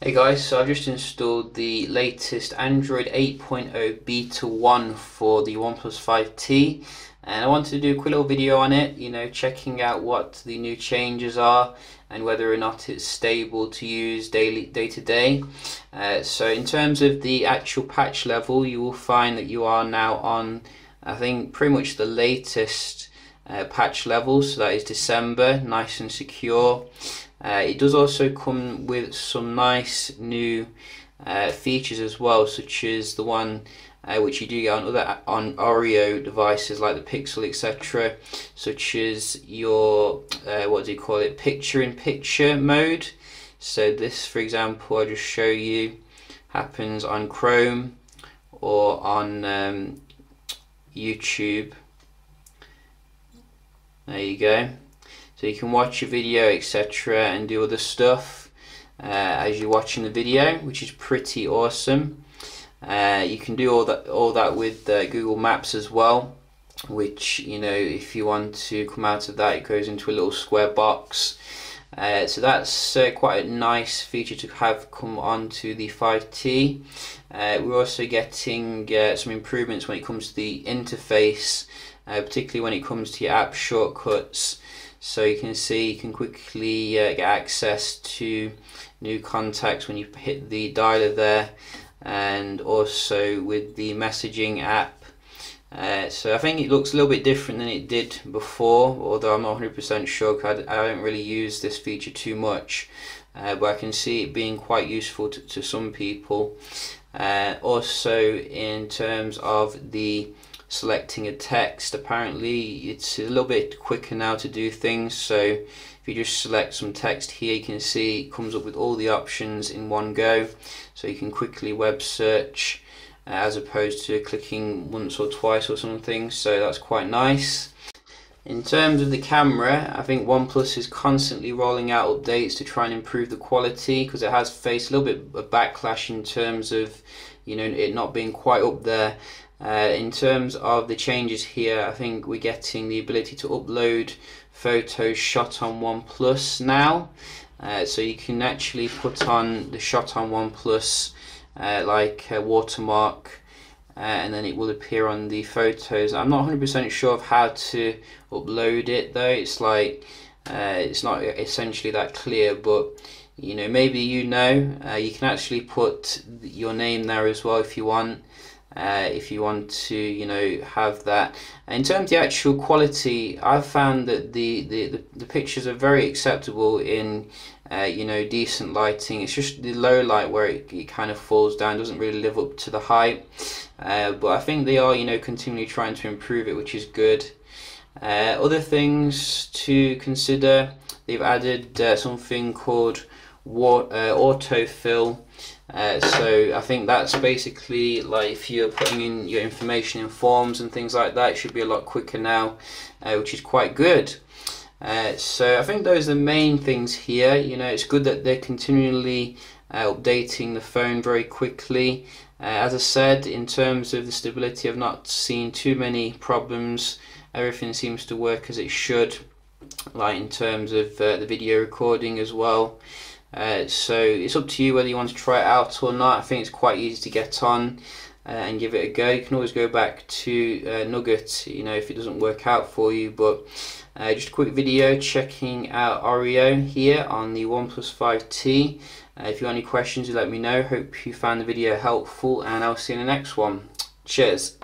Hey guys, so I've just installed the latest Android 8.0 Beta 1 for the OnePlus 5T and I wanted to do a quick little video on it, you know, checking out what the new changes are and whether or not it's stable to use daily day to day. Uh, so in terms of the actual patch level, you will find that you are now on, I think, pretty much the latest uh, patch level, so that is December, nice and secure. Uh, it does also come with some nice new uh, features as well, such as the one uh, which you do get on other on Oreo devices like the Pixel, etc., such as your uh, what do you call it, picture-in-picture mode. So this, for example, I just show you happens on Chrome or on um, YouTube. There you go. So you can watch a video, etc., and do other stuff uh, as you're watching the video, which is pretty awesome. Uh, you can do all that all that with uh, Google Maps as well, which you know if you want to come out of that, it goes into a little square box. Uh, so that's uh, quite a nice feature to have come onto the 5T. Uh, we're also getting uh, some improvements when it comes to the interface, particularly when it comes to your app shortcuts so you can see you can quickly uh, get access to new contacts when you hit the dialer there and also with the messaging app. Uh, so I think it looks a little bit different than it did before although I'm not 100% sure because I, don't really use this feature too much. Uh, but I can see it being quite useful to, to some people. Uh, also in terms of the selecting a text. Apparently it's a little bit quicker now to do things so if you just select some text here you can see it comes up with all the options in one go. So you can quickly web search uh, as opposed to clicking once or twice or something. So that's quite nice. In terms of the camera, I think OnePlus is constantly rolling out updates to try and improve the quality because it has faced a little bit of backlash in terms of you know it not being quite up there uh, in terms of the changes here, I think we're getting the ability to upload photos shot on OnePlus now. Uh, so you can actually put on the shot on OnePlus uh, like a watermark uh, and then it will appear on the photos. I'm not 100% sure of how to upload it though. It's like uh, it's not essentially that clear but you know maybe you know uh, you can actually put your name there as well if you want uh, if you want to you know have that. In terms of the actual quality I've found that the, the, the, the pictures are very acceptable in uh, you know decent lighting. It's just the low light where it, it kind of falls down doesn't really live up to the height. Uh, but I think they are you know continually trying to improve it which is good. Uh, other things to consider they've added uh, something called war, uh, autofill uh, so I think that's basically like if you're putting in your information in forms and things like that, it should be a lot quicker now, uh, which is quite good. Uh, so I think those are the main things here. You know, it's good that they're continually uh, updating the phone very quickly. Uh, as I said, in terms of the stability, I've not seen too many problems. Everything seems to work as it should, like in terms of the video recording as well. Uh, so it's up to you whether you want to try it out or not. I think it's quite easy to get on uh, and give it a go. You can always go back to uh, Nougat, you know, if it doesn't work out for you. But uh, just a quick video checking out Oreo here on the OnePlus 5T. Uh, if you have any questions, you let me know. Hope you found the video helpful, and I'll see you in the next one. Cheers.